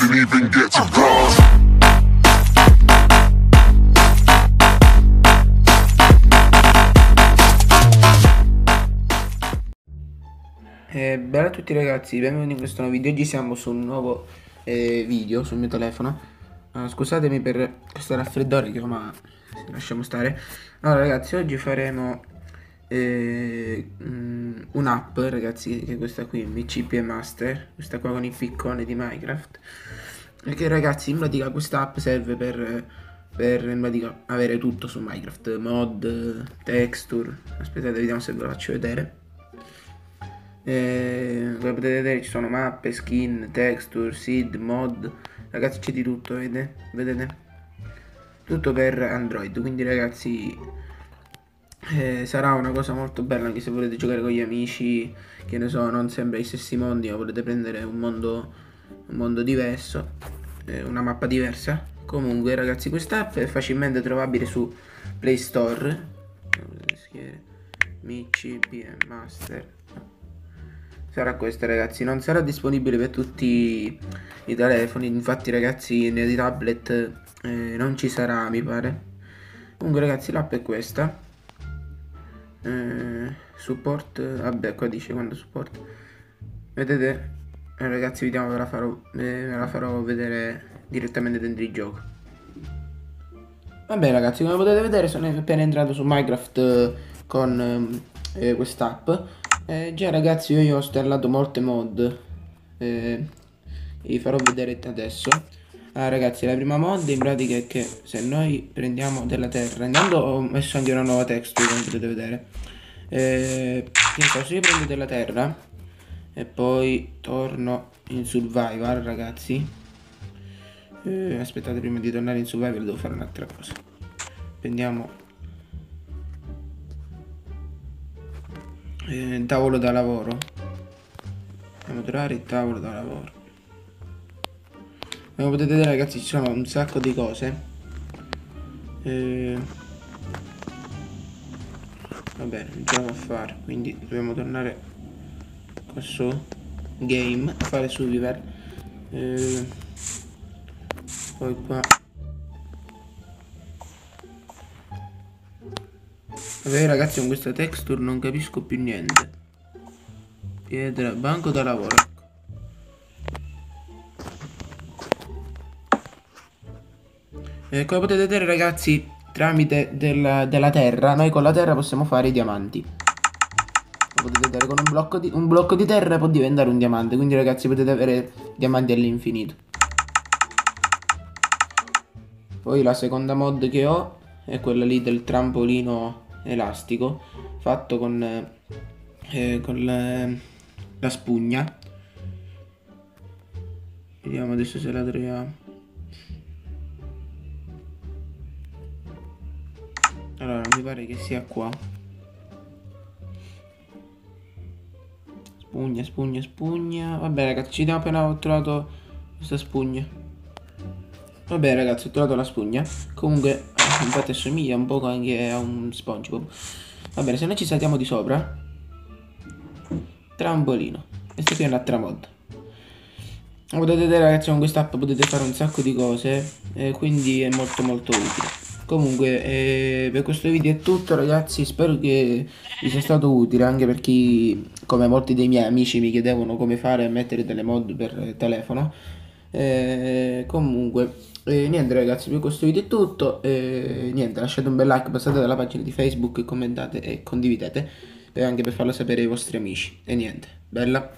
didn't even get to cross. Eh, bella a tutti ragazzi, benvenuti in questo nuovo video. Oggi siamo su un nuovo eh, video sul mio telefono. Ah, scusatemi per questo raffreddore ma lasciamo stare. Allora ragazzi, oggi faremo eh, mm, un'app ragazzi, che è questa qui, MCP Master, questa qua con il piccone di Minecraft. Che ragazzi, in pratica questa app serve per, per in pratica, avere tutto su Minecraft, mod, texture. Aspettate, vediamo se ve lo faccio vedere. Eh, come potete vedere ci sono mappe, skin, texture, seed, mod Ragazzi c'è di tutto, vedete? vedete? Tutto per Android Quindi ragazzi eh, sarà una cosa molto bella anche se volete giocare con gli amici Che ne so, non sembra i stessi mondi ma volete prendere un mondo, un mondo diverso eh, Una mappa diversa. Comunque ragazzi questa app è facilmente trovabile su Play Store. Mici, PM Master. Sarà questa ragazzi. Non sarà disponibile per tutti i telefoni. Infatti ragazzi nei tablet eh, non ci sarà mi pare. Comunque ragazzi l'app è questa eh, support vabbè qua dice quando support. Vedete? Eh, ragazzi vediamo ve la farò ve la farò vedere direttamente dentro il gioco. Vabbè ragazzi come potete vedere sono appena entrato su minecraft eh, con eh, quest'app. Eh, già ragazzi io, io ho installato molte mod. Vi farò vedere adesso Ah ragazzi la prima mod in pratica è che se noi prendiamo della terra Intanto ho messo anche una nuova texture come potete vedere. Eh, Se io prendo della terra E poi torno in survival ragazzi. Eh, Aspettate prima di tornare in survival devo fare un'altra cosa. Prendiamo eh, tavolo da lavoro. Andiamo a trovare il tavolo da lavoro come potete vedere ragazzi ci sono un sacco di cose. Eh, va bene andiamo a fare. Quindi dobbiamo tornare qua su. Game a fare su viver eh, poi qua. Vabbè ragazzi con questa texture non capisco più niente. Pietra, banco da lavoro E come potete vedere ragazzi Tramite della, della terra Noi con la terra possiamo fare i diamanti. Come potete vedere con un blocco, di, un blocco di terra può diventare un diamante. Quindi ragazzi potete avere diamanti all'infinito. Poi la seconda mod che ho È quella lì del trampolino elastico fatto con, eh, con la, la spugna. Vediamo adesso se la troviamo allora mi pare che sia qua. Spugna spugna spugna. Vabbè ragazzi ci diamo appena ho trovato questa spugna. Vabbè ragazzi ho trovato la spugna. Comunque infatti assomiglia un po' anche a un SpongeBob. Va bene se noi ci saltiamo di sopra. Trampolino. Questa qui è un'altra mod potete vedere ragazzi con questa app potete fare un sacco di cose e quindi è molto molto utile comunque eh, per questo video è tutto ragazzi. Spero che vi sia stato utile anche per chi come molti dei miei amici mi chiedevano come fare a mettere delle mod per telefono. Eh, comunque e niente ragazzi per questo video è tutto. E niente lasciate un bel like passate dalla pagina di facebook commentate e condividete e anche per farlo sapere ai vostri amici. E niente bella